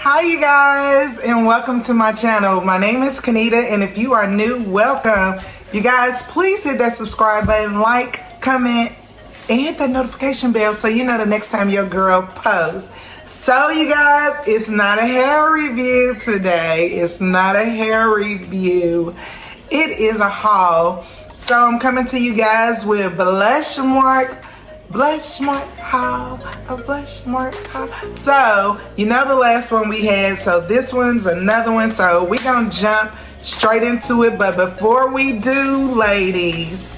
Hi you guys and welcome to my channel. My name is Kanita and if you are new, welcome. You guys, please hit that subscribe button, like, comment, and hit that notification bell so you know the next time your girl posts. So you guys, it's not a hair review today. It's not a hair review. It is a haul. So I'm coming to you guys with Blush Mark blush mark haul a blush mark haul so you know the last one we had so this one's another one so we gonna jump straight into it. But before we do ladies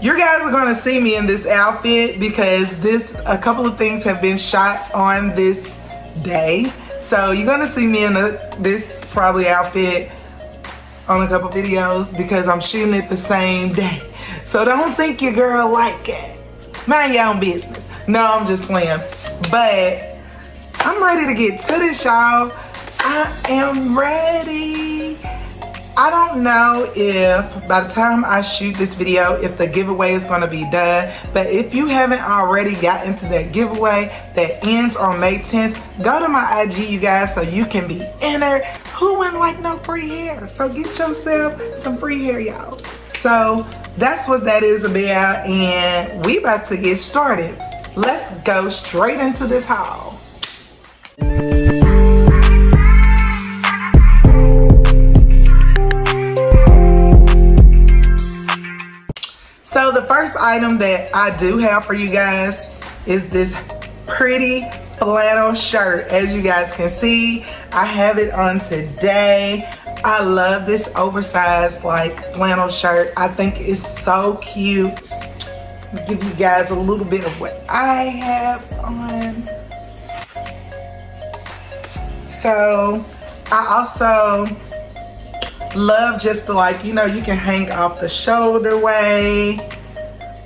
you guys are gonna see me in this outfit because this a couple of things have been shot on this day. So you're gonna see me in a, this probably outfit on a couple videos because I'm shooting it the same day so don't think your girl like it. Mind your own business. No, I'm just playing. But I'm ready to get to this, y'all. I am ready. I don't know if by the time I shoot this video, if the giveaway is gonna be done. But if you haven't already got into that giveaway that ends on May 10th, go to my IG, you guys, so you can be entered. Who wouldn't like no free hair? So get yourself some free hair, y'all. So that's what that is about and we about to get started. Let's go straight into this haul. So the first item that I do have for you guys is this pretty flannel shirt. As you guys can see, I have it on today. I love this oversized like flannel shirt. I think it's so cute. Give you guys a little bit of what I have on. So I also love just the like, you know, you can hang off the shoulder way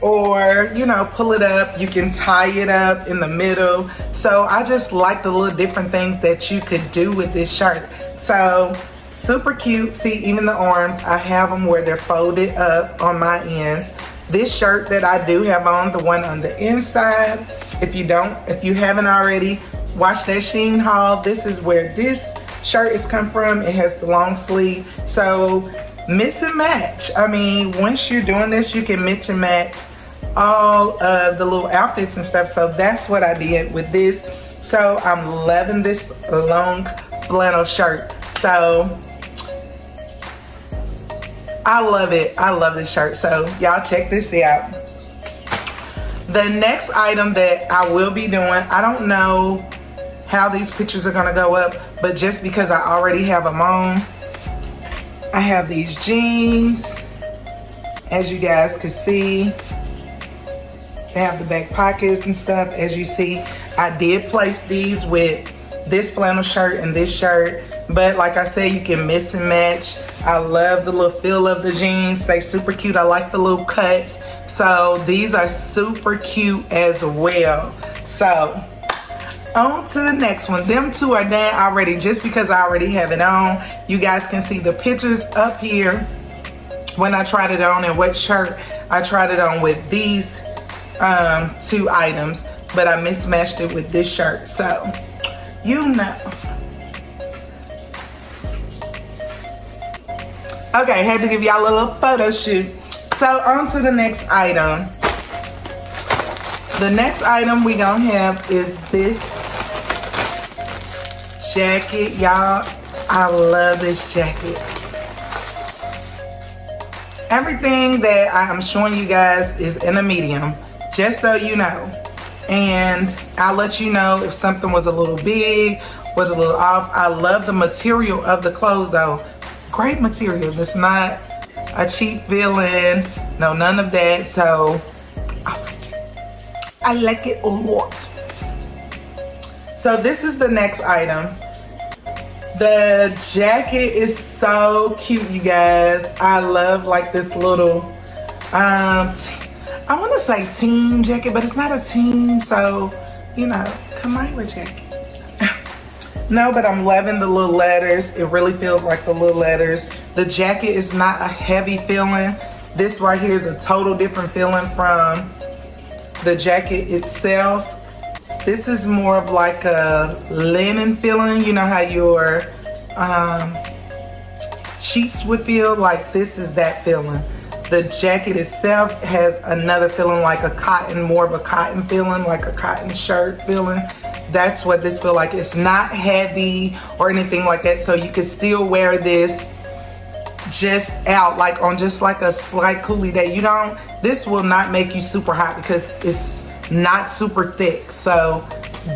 or you know pull it up you can tie it up in the middle so I just like the little different things that you could do with this shirt so super cute see even the arms I have them where they're folded up on my ends this shirt that I do have on the one on the inside if you don't if you haven't already watch that SHEIN haul this is where this shirt is come from it has the long sleeve so mix and match I mean once you're doing this you can mix and match all of the little outfits and stuff. So that's what I did with this. So I'm loving this long flannel shirt. So I love it. I love this shirt. So y'all check this out. The next item that I will be doing, I don't know how these pictures are gonna go up, but just because I already have them on, I have these jeans, as you guys can see. They have the back pockets and stuff. As you see, I did place these with this flannel shirt and this shirt. But like I said, you can mix and match. I love the little feel of the jeans. They super cute. I like the little cuts. So these are super cute as well. So on to the next one. Them two are done already just because I already have it on. You guys can see the pictures up here when I tried it on and what shirt I tried it on with these um, two items, but I mismatched it with this shirt. So, you know. Okay, had to give y'all a little photo shoot. So on to the next item. The next item we gonna have is this jacket. Y'all, I love this jacket. Everything that I'm showing you guys is in a medium just so you know. And I'll let you know if something was a little big, was a little off. I love the material of the clothes though. Great material. It's not a cheap villain. No, none of that. So I like it. I like it a lot. So this is the next item. The jacket is so cute, you guys. I love like this little um, I want to say team jacket, but it's not a team, so, you know, Kamila jacket. No, but I'm loving the little letters. It really feels like the little letters. The jacket is not a heavy feeling. This right here is a total different feeling from the jacket itself. This is more of like a linen feeling. You know how your um, sheets would feel? Like this is that feeling. The jacket itself has another feeling like a cotton, more of a cotton feeling, like a cotton shirt feeling. That's what this feel like. It's not heavy or anything like that. So you can still wear this just out like on just like a slight coolie day. You don't, this will not make you super hot because it's not super thick. So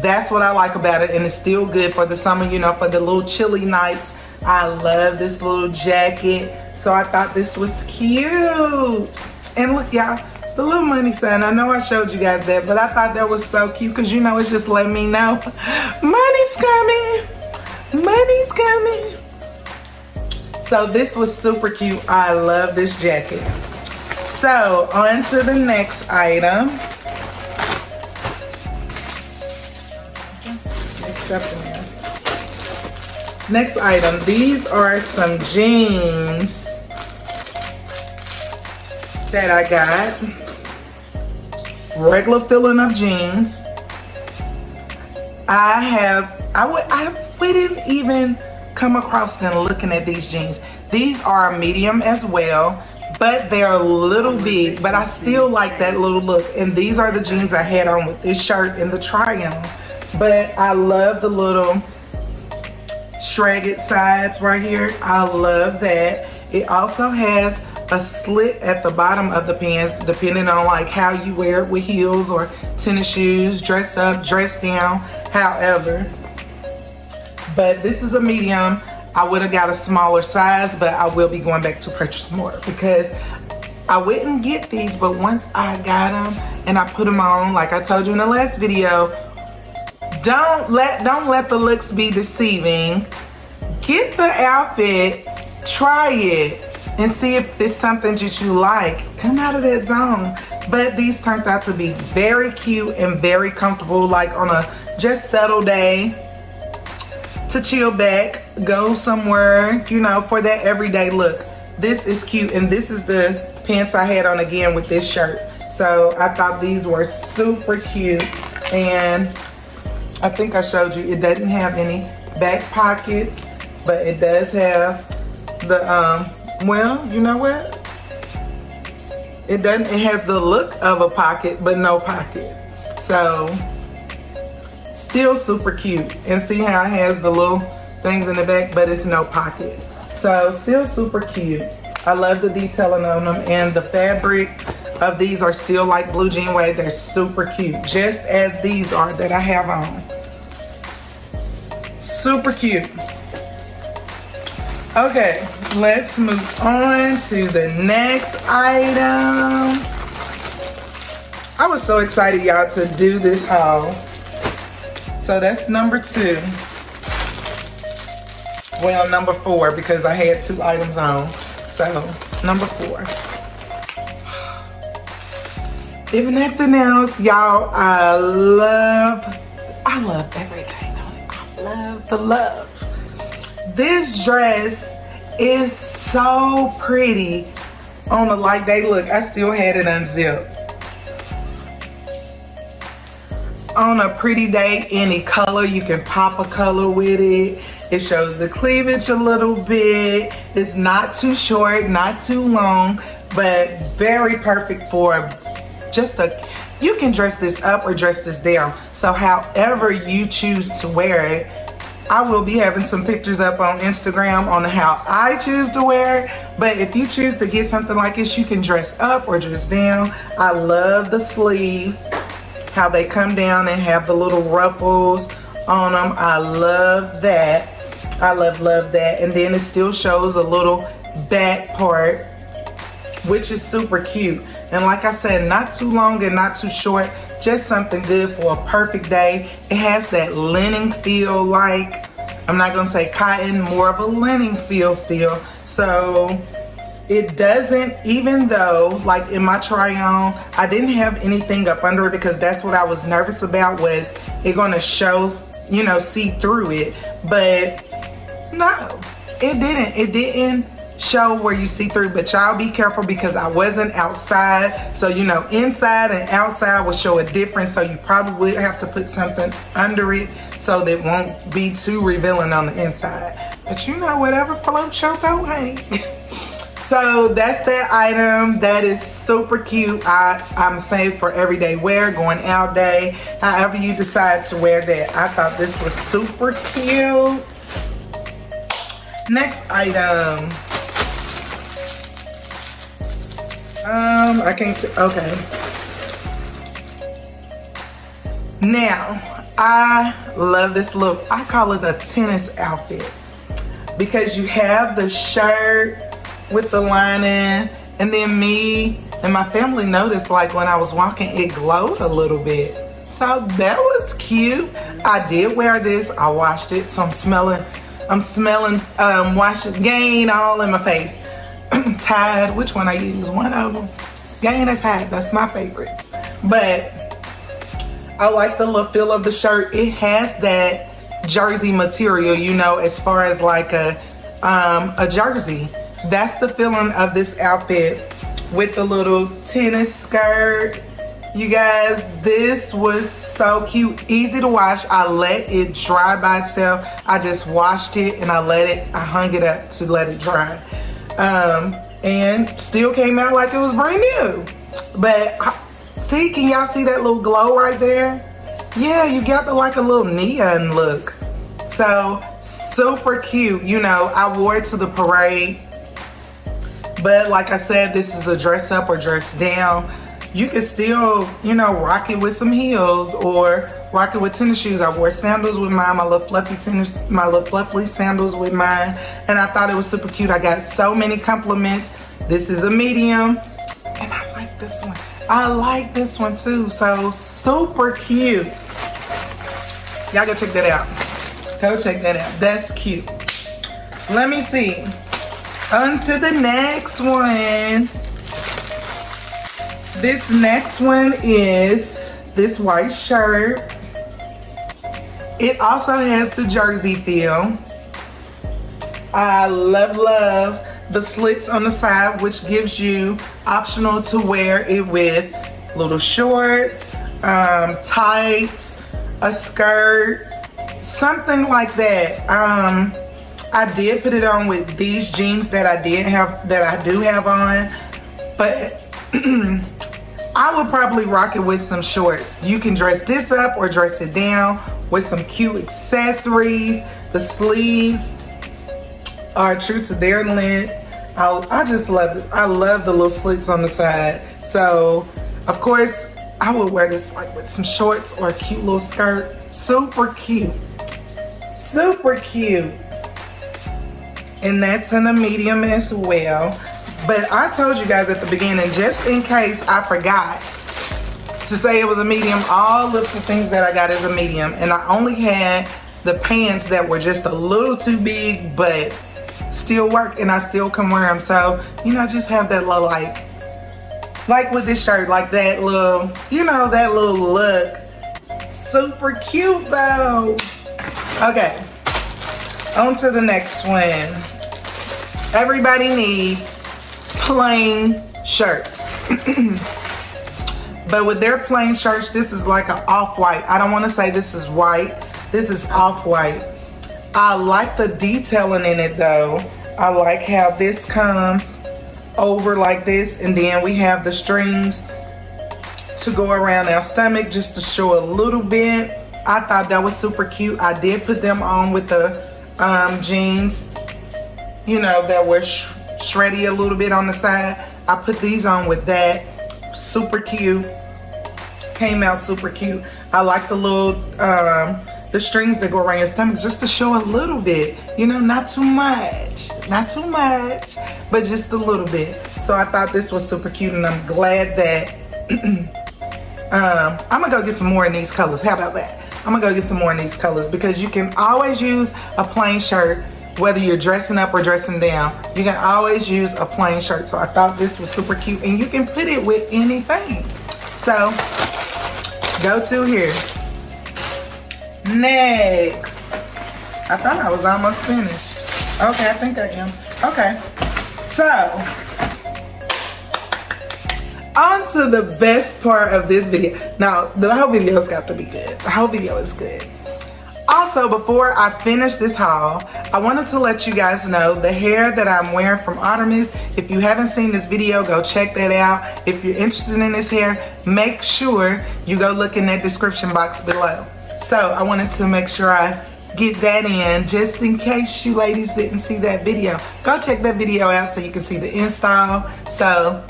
that's what I like about it. And it's still good for the summer, you know, for the little chilly nights. I love this little jacket. So I thought this was cute. And look, y'all, the little money sign. I know I showed you guys that, but I thought that was so cute because you know it's just letting me know money's coming. Money's coming. So this was super cute. I love this jacket. So on to the next item. Next. Next item. These are some jeans that I got. Regular filling of jeans. I have, I would, I wouldn't even come across them looking at these jeans. These are medium as well, but they're a little big, but I still like that little look. And these are the jeans I had on with this shirt and the try-on. But I love the little shredded sides right here. I love that. It also has a slit at the bottom of the pants depending on like how you wear it with heels or tennis shoes, dress up, dress down, however. But this is a medium. I would have got a smaller size, but I will be going back to purchase more because I wouldn't get these, but once I got them and I put them on, like I told you in the last video, don't let don't let the looks be deceiving. Get the outfit, try it, and see if it's something that you like. Come out of that zone. But these turned out to be very cute and very comfortable, like on a just settle day to chill back, go somewhere, you know, for that everyday look. This is cute, and this is the pants I had on again with this shirt. So I thought these were super cute, and I think I showed you, it doesn't have any back pockets, but it does have the, um, well, you know what? It doesn't, it has the look of a pocket, but no pocket. So, still super cute. And see how it has the little things in the back, but it's no pocket. So, still super cute. I love the detailing on them and the fabric of these are still like blue jean way. They're super cute, just as these are that I have on. Super cute. Okay, let's move on to the next item. I was so excited, y'all, to do this haul. So that's number two. Well, number four, because I had two items on. So, number four. If nothing else, y'all, I love, I love everything. I love the love. This dress is so pretty oh on the light day. Look, I still had it unzipped. On a pretty day, any color, you can pop a color with it. It shows the cleavage a little bit. It's not too short, not too long, but very perfect for just a, you can dress this up or dress this down. So however you choose to wear it, I will be having some pictures up on Instagram on how I choose to wear. But if you choose to get something like this, you can dress up or dress down. I love the sleeves, how they come down and have the little ruffles on them. I love that. I love, love that. And then it still shows a little back part, which is super cute. And like I said, not too long and not too short just something good for a perfect day. It has that linen feel like, I'm not gonna say cotton, more of a linen feel still. So it doesn't, even though like in my try on, I didn't have anything up under it because that's what I was nervous about was it gonna show, you know, see through it. But no, it didn't. It didn't show where you see through, but y'all be careful because I wasn't outside. So, you know, inside and outside will show a difference. So you probably have to put something under it so that won't be too revealing on the inside. But you know, whatever floats your boat, hey. so that's that item. That is super cute. I, I'm saying for everyday wear, going out day, however you decide to wear that. I thought this was super cute. Next item. Um, I can't okay. Now, I love this look. I call it a tennis outfit because you have the shirt with the lining and then me and my family noticed like when I was walking, it glowed a little bit. So that was cute. I did wear this, I washed it, so I'm smelling, I'm smelling um, washing Gain all in my face. Tide, which one I use? One of them. Gain is Tide, that's my favorites. But I like the look feel of the shirt. It has that jersey material, you know, as far as like a, um, a jersey. That's the feeling of this outfit with the little tennis skirt. You guys, this was so cute, easy to wash. I let it dry by itself. I just washed it and I let it, I hung it up to let it dry. Um, and still came out like it was brand new. But see, can y'all see that little glow right there? Yeah, you got the like a little neon look. So super cute. You know, I wore it to the parade. But like I said, this is a dress up or dress down. You can still, you know, rock it with some heels or rock it with tennis shoes. I wore sandals with mine, my little fluffy tennis, my little fluffy sandals with mine. And I thought it was super cute. I got so many compliments. This is a medium. And I like this one. I like this one too. So super cute. Y'all go check that out. Go check that out. That's cute. Let me see. On to the next one. This next one is this white shirt. It also has the jersey feel. I love, love the slits on the side, which gives you optional to wear it with little shorts, um, tights, a skirt, something like that. Um, I did put it on with these jeans that I did have, that I do have on, but I would probably rock it with some shorts. You can dress this up or dress it down with some cute accessories. The sleeves are true to their length. I, I just love this. I love the little slits on the side. So, of course, I would wear this like with some shorts or a cute little skirt. Super cute. Super cute. And that's in a medium as well. But I told you guys at the beginning, just in case I forgot, to say it was a medium. All of the things that I got is a medium. And I only had the pants that were just a little too big, but still work and I still can wear them. So, you know, just have that little like, like with this shirt, like that little, you know, that little look. Super cute though. Okay, on to the next one. Everybody needs plain shirts. But with their plain shirts, this is like an off-white. I don't want to say this is white. This is off-white. I like the detailing in it though. I like how this comes over like this and then we have the strings to go around our stomach just to show a little bit. I thought that was super cute. I did put them on with the um, jeans, you know, that were shreddy a little bit on the side. I put these on with that. Super cute came out super cute. I like the little, um, the strings that go around your stomach just to show a little bit, you know, not too much, not too much, but just a little bit. So I thought this was super cute and I'm glad that, um, I'm gonna go get some more in these colors. How about that? I'm gonna go get some more in these colors because you can always use a plain shirt whether you're dressing up or dressing down, you can always use a plain shirt. So I thought this was super cute and you can put it with anything. So go to here. Next. I thought I was almost finished. Okay, I think I am. Okay. So, on to the best part of this video. Now, the whole video's got to be good. The whole video is good. Also, before I finish this haul, I wanted to let you guys know the hair that I'm wearing from Arietis. If you haven't seen this video, go check that out. If you're interested in this hair, make sure you go look in that description box below. So I wanted to make sure I get that in just in case you ladies didn't see that video. Go check that video out so you can see the install. So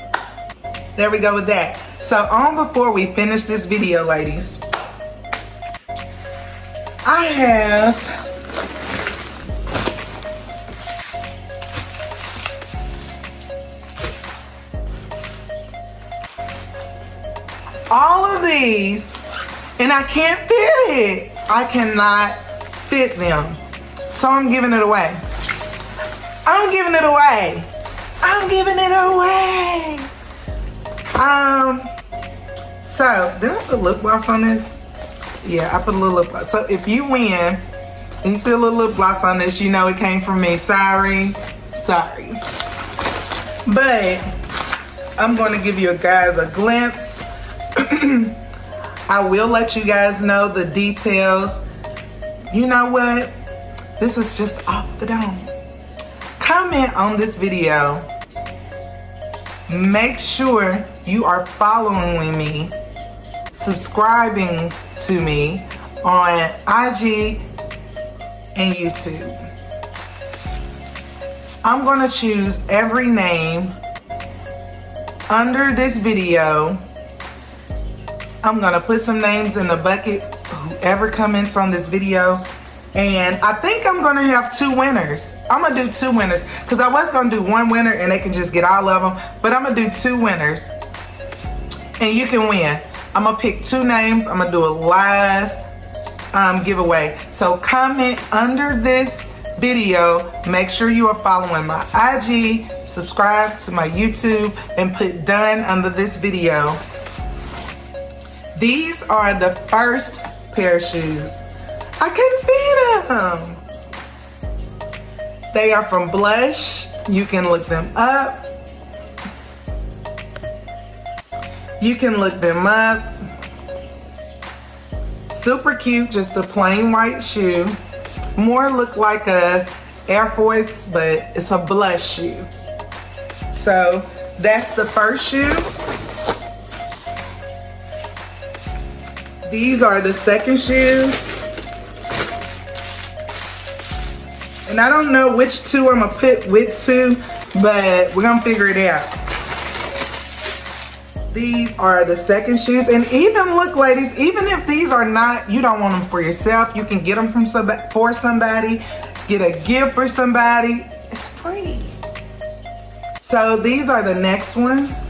there we go with that. So on before we finish this video, ladies, I have all of these and I can't fit it. I cannot fit them. So I'm giving it away. I'm giving it away. I'm giving it away. Um, so did I put lip gloss on this? Yeah, I put a little lip gloss. So if you win and you see a little lip gloss on this, you know it came from me. Sorry, sorry. But I'm going to give you guys a glimpse. I will let you guys know the details. You know what? This is just off the dome. Comment on this video. Make sure you are following me, subscribing to me on IG and YouTube. I'm gonna choose every name under this video. I'm gonna put some names in the bucket, whoever comments on this video. And I think I'm gonna have two winners. I'm gonna do two winners because I was gonna do one winner and they can just get all of them, but I'm gonna do two winners and you can win. I'm gonna pick two names. I'm gonna do a live um, giveaway. So comment under this video. Make sure you are following my IG, subscribe to my YouTube, and put done under this video. These are the first pair of shoes. I couldn't fit them. They are from Blush. You can look them up. You can look them up. Super cute, just a plain white shoe. More look like a Air Force, but it's a blush shoe. So that's the first shoe. These are the second shoes. And I don't know which two I'm gonna put with two, but we're gonna figure it out. These are the second shoes. And even look ladies, even if these are not, you don't want them for yourself, you can get them from some, for somebody, get a gift for somebody. It's free. So these are the next ones.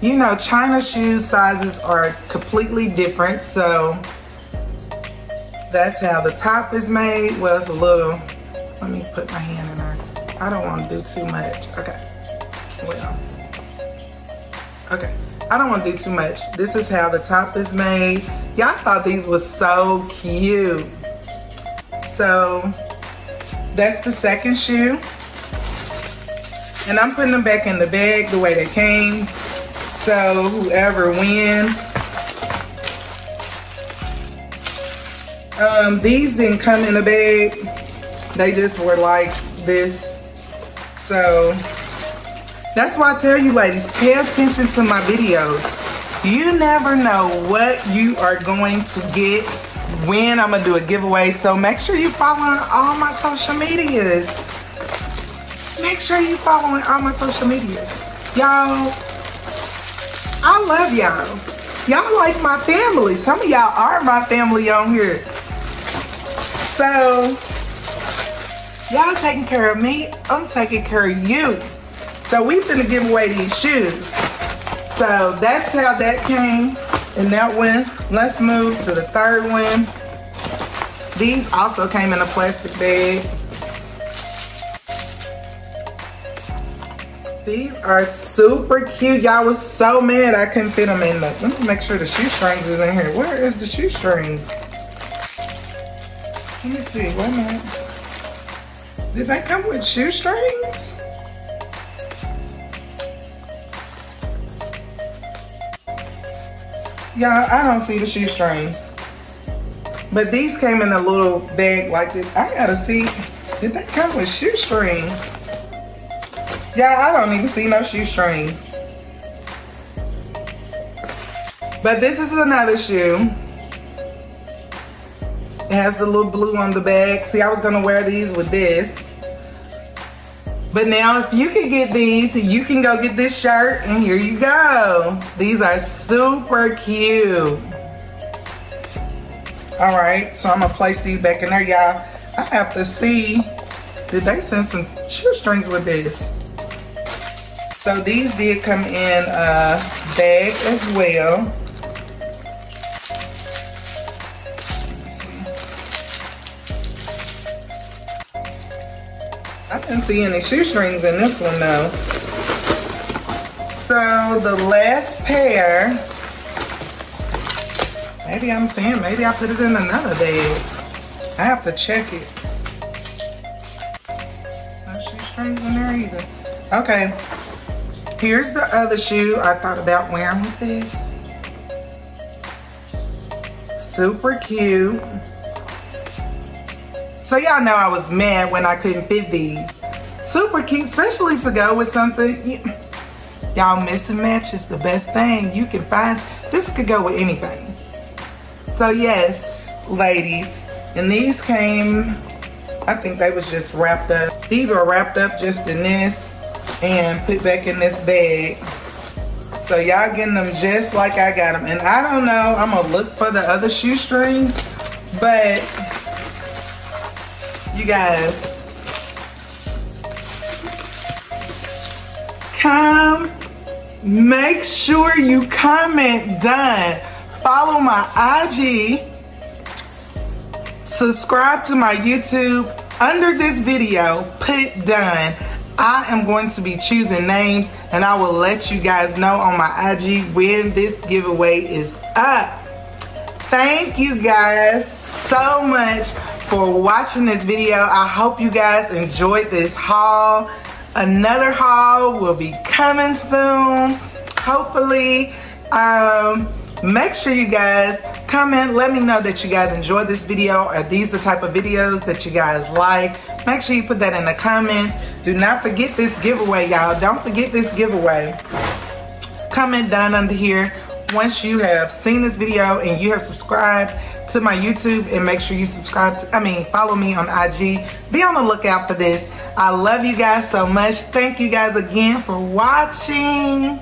You know, China shoe sizes are completely different. So that's how the top is made. Well, it's a little, let me put my hand in there. I don't want to do too much. Okay, well, okay. I don't want to do too much. This is how the top is made. Y'all thought these was so cute. So that's the second shoe. And I'm putting them back in the bag the way they came. So whoever wins Um, these didn't come in a bag. They just were like this. So that's why I tell you ladies, pay attention to my videos. You never know what you are going to get when I'm gonna do a giveaway. So make sure you following all my social medias. Make sure you following all my social medias. Y'all, I love y'all. Y'all like my family. Some of y'all are my family on here. So, y'all taking care of me, I'm taking care of you. So we finna give away these shoes. So that's how that came in that one. Let's move to the third one. These also came in a plastic bag. These are super cute. Y'all was so mad I couldn't fit them in the, let me make sure the shoestrings is in here. Where is the shoestrings? Let me see, wait a minute. Did they come with shoestrings? Yeah, I don't see the shoestrings. But these came in a little bag like this. I gotta see, did they come with shoestrings? Yeah, I don't even see no shoestrings. But this is another shoe. It has the little blue on the back. See, I was gonna wear these with this. But now if you can get these, you can go get this shirt and here you go. These are super cute. All right, so I'm gonna place these back in there, y'all. I have to see, did they send some shoestrings with this? So these did come in a bag as well. I didn't see any shoestrings in this one though. So the last pair, maybe I'm saying, maybe I put it in another bag. I have to check it. No shoestrings in there either. Okay, here's the other shoe I thought about wearing with this. Super cute. So y'all know I was mad when I couldn't fit these. Super cute, especially to go with something. Y'all miss and match is the best thing you can find. This could go with anything. So yes, ladies, and these came, I think they was just wrapped up. These are wrapped up just in this and put back in this bag. So y'all getting them just like I got them. And I don't know, I'm gonna look for the other shoestrings, but you guys. Come, make sure you comment done. Follow my IG. Subscribe to my YouTube. Under this video, put done. I am going to be choosing names and I will let you guys know on my IG when this giveaway is up. Thank you guys so much for watching this video. I hope you guys enjoyed this haul. Another haul will be coming soon, hopefully. Um, make sure you guys comment, let me know that you guys enjoyed this video. Are these the type of videos that you guys like? Make sure you put that in the comments. Do not forget this giveaway, y'all. Don't forget this giveaway. Comment down under here once you have seen this video and you have subscribed to my YouTube and make sure you subscribe to, I mean, follow me on IG. Be on the lookout for this. I love you guys so much. Thank you guys again for watching.